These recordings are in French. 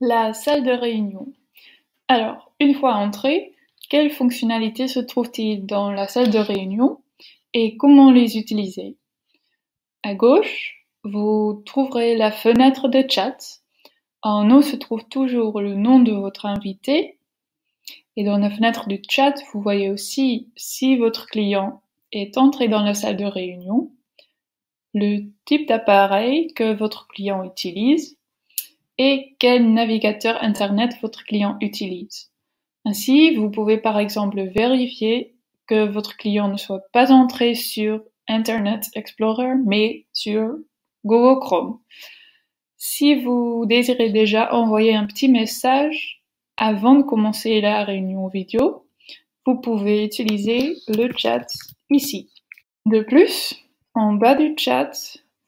La salle de réunion. Alors, une fois entré, quelles fonctionnalités se trouvent-ils dans la salle de réunion et comment les utiliser? À gauche, vous trouverez la fenêtre de chat. En haut se trouve toujours le nom de votre invité. Et dans la fenêtre du chat, vous voyez aussi si votre client est entré dans la salle de réunion, le type d'appareil que votre client utilise et quel navigateur Internet votre client utilise. Ainsi, vous pouvez par exemple vérifier que votre client ne soit pas entré sur Internet Explorer, mais sur Google Chrome. Si vous désirez déjà envoyer un petit message avant de commencer la réunion vidéo, vous pouvez utiliser le chat ici. De plus, en bas du chat,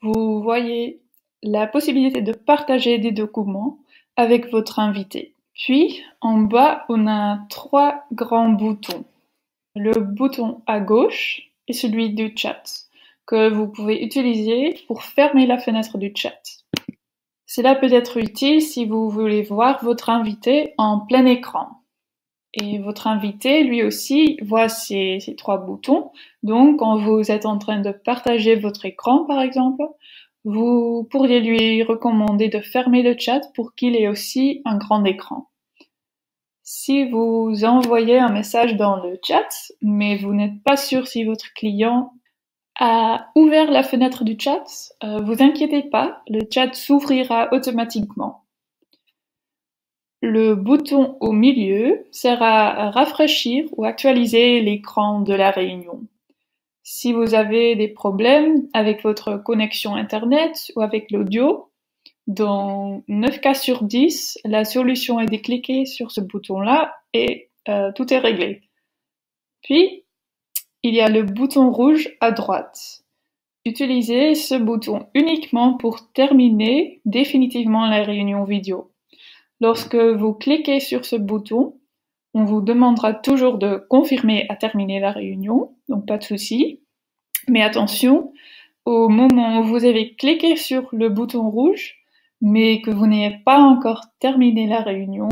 vous voyez la possibilité de partager des documents avec votre invité. Puis, en bas, on a trois grands boutons. Le bouton à gauche est celui du chat, que vous pouvez utiliser pour fermer la fenêtre du chat. Cela peut être utile si vous voulez voir votre invité en plein écran. Et votre invité, lui aussi, voit ces, ces trois boutons. Donc, quand vous êtes en train de partager votre écran, par exemple, vous pourriez lui recommander de fermer le chat pour qu'il ait aussi un grand écran. Si vous envoyez un message dans le chat, mais vous n'êtes pas sûr si votre client a ouvert la fenêtre du chat, euh, vous inquiétez pas, le chat s'ouvrira automatiquement. Le bouton au milieu sert à rafraîchir ou actualiser l'écran de la réunion. Si vous avez des problèmes avec votre connexion Internet ou avec l'audio, dans 9 cas sur 10, la solution est de cliquer sur ce bouton-là et euh, tout est réglé. Puis, il y a le bouton rouge à droite. Utilisez ce bouton uniquement pour terminer définitivement la réunion vidéo. Lorsque vous cliquez sur ce bouton, on vous demandera toujours de confirmer à terminer la réunion, donc pas de souci. Mais attention, au moment où vous avez cliqué sur le bouton rouge, mais que vous n'ayez pas encore terminé la réunion,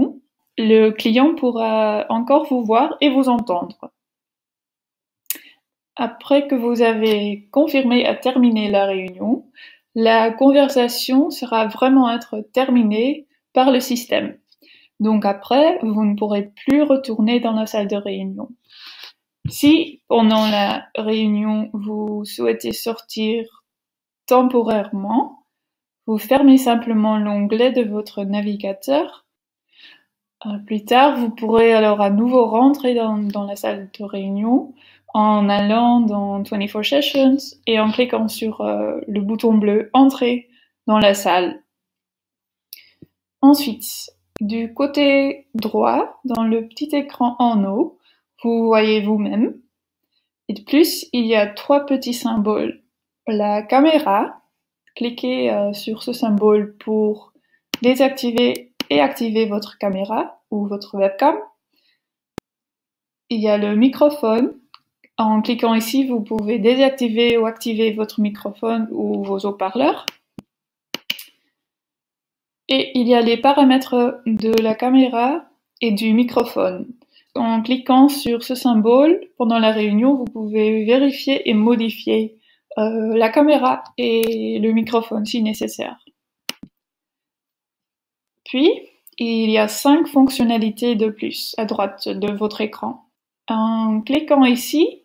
le client pourra encore vous voir et vous entendre. Après que vous avez confirmé à terminer la réunion, la conversation sera vraiment être terminée par le système. Donc après, vous ne pourrez plus retourner dans la salle de réunion. Si pendant la réunion, vous souhaitez sortir temporairement, vous fermez simplement l'onglet de votre navigateur. Euh, plus tard, vous pourrez alors à nouveau rentrer dans, la salle de réunion en allant dans 24 Sessions et en cliquant sur euh, le bouton bleu Entrer dans la salle. Ensuite, du côté droit, dans le petit écran en haut, vous voyez vous-même. Et de plus, il y a trois petits symboles. La caméra, cliquez euh, sur ce symbole pour désactiver et activer votre caméra ou votre webcam. Il y a le microphone. En cliquant ici, vous pouvez désactiver ou activer votre microphone ou vos haut-parleurs. Et il y a les paramètres de la caméra et du microphone. En cliquant sur ce symbole pendant la réunion, vous pouvez vérifier et modifier euh, la caméra et le microphone si nécessaire. Puis, il y a cinq fonctionnalités de plus à droite de votre écran. En cliquant ici,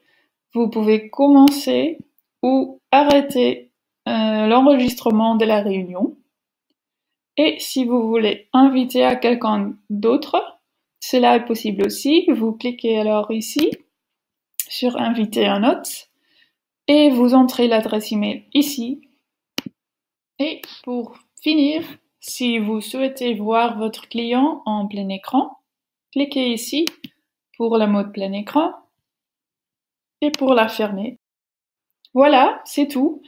vous pouvez commencer ou arrêter euh, l'enregistrement de la réunion. Et si vous voulez inviter à quelqu'un d'autre, cela est possible aussi. Vous cliquez alors ici sur inviter un hôte et vous entrez l'adresse email ici. Et pour finir, si vous souhaitez voir votre client en plein écran, cliquez ici pour la mode plein écran et pour la fermer. Voilà, c'est tout.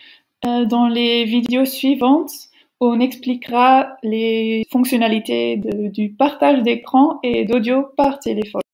Euh, dans les vidéos suivantes, on expliquera les fonctionnalités du partage d'écran et d'audio par téléphone.